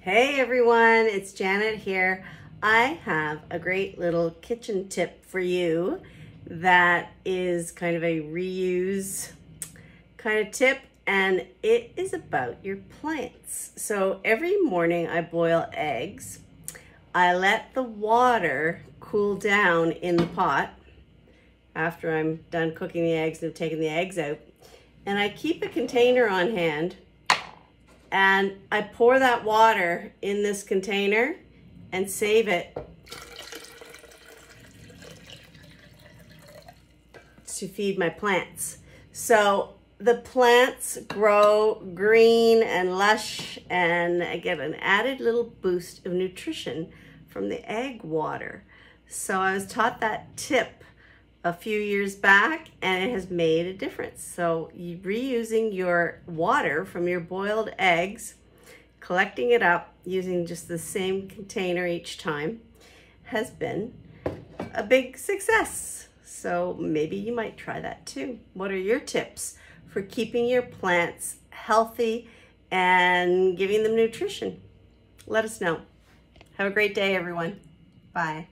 Hey everyone, it's Janet here. I have a great little kitchen tip for you that is kind of a reuse kind of tip and it is about your plants. So every morning I boil eggs. I let the water cool down in the pot after I'm done cooking the eggs and have taken the eggs out. And I keep a container on hand and I pour that water in this container and save it to feed my plants. So the plants grow green and lush and I get an added little boost of nutrition from the egg water. So I was taught that tip a few years back and it has made a difference. So reusing your water from your boiled eggs, collecting it up using just the same container each time has been a big success. So maybe you might try that too. What are your tips for keeping your plants healthy and giving them nutrition? Let us know. Have a great day, everyone. Bye.